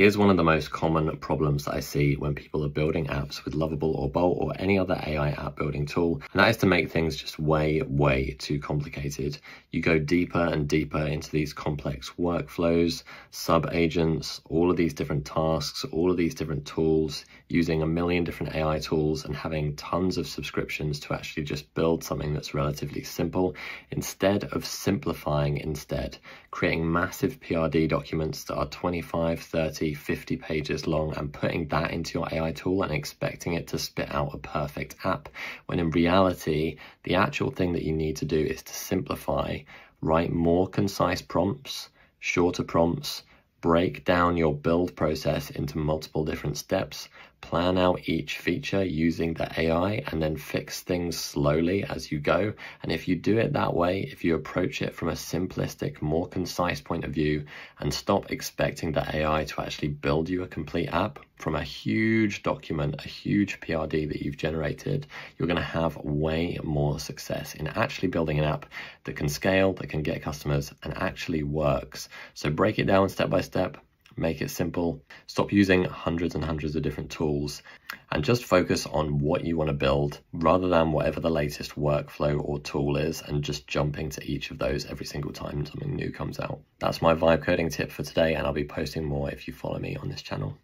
Here's one of the most common problems that I see when people are building apps with Lovable or Bolt or any other AI app building tool, and that is to make things just way, way too complicated. You go deeper and deeper into these complex workflows, sub agents, all of these different tasks, all of these different tools, using a million different AI tools and having tons of subscriptions to actually just build something that's relatively simple instead of simplifying instead, creating massive PRD documents that are 25, 30, 50 pages long and putting that into your AI tool and expecting it to spit out a perfect app. When in reality, the actual thing that you need to do is to simplify, write more concise prompts, shorter prompts, break down your build process into multiple different steps, plan out each feature using the AI, and then fix things slowly as you go. And if you do it that way, if you approach it from a simplistic, more concise point of view, and stop expecting the AI to actually build you a complete app from a huge document, a huge PRD that you've generated, you're going to have way more success in actually building an app that can scale, that can get customers, and actually works. So break it down step by step make it simple, stop using hundreds and hundreds of different tools, and just focus on what you want to build rather than whatever the latest workflow or tool is and just jumping to each of those every single time something new comes out. That's my vibe coding tip for today, and I'll be posting more if you follow me on this channel.